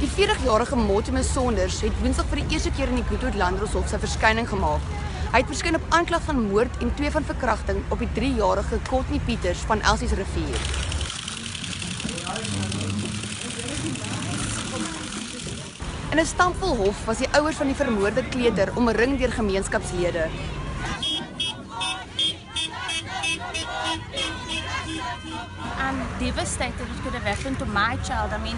Die 40-jarige Mortimer Sonders het Woensdag vir die eerste keer in die Goodwood Landdroshof sy verskyning gemaak. Hy het verskyn op aanklag van moord en twee van verkrachting op die 3-jarige Courtney Pieters van Elsies rivier. In 'n stampvol hof was die ouers van die vermoorde kleuter omring deur gemeenskapslede. I'm devastated it could have happened to my child. I mean,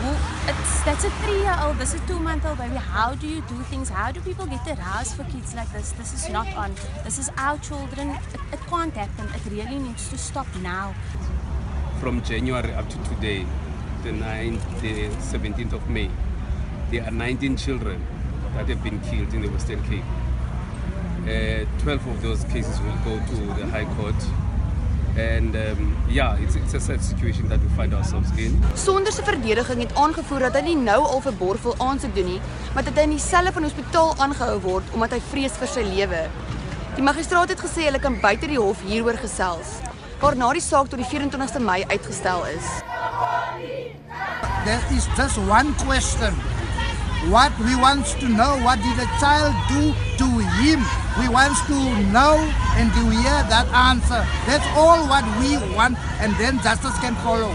it's, that's a three-year-old, this is a two-month-old baby. How do you do things? How do people get aroused for kids like this? This is not on. This is our children. It, it can't happen. It really needs to stop now. From January up to today, the 9th, the 17th of May, there are 19 children that have been killed in the Western Cape. Uh, 12 of those cases will go to the High Court. And um, yeah, it's, it's a sad situation that we find ourselves in. Sonder se verdediging het aangevoer dat hy nie nou al vir Borvel aansoek doen nie, maar dat hy in die selle van die hospitaal aangehou word omdat hy vrees vir sy lewe. Die magistraat het gesê hulle kan buite die hof hieroor gesels, waarna die saak tot die 24ste Mei uitgestel is. There is just one question. What we want to know, what did the child do to him? We want to know and to hear that answer. That's all what we want, and then justice can follow.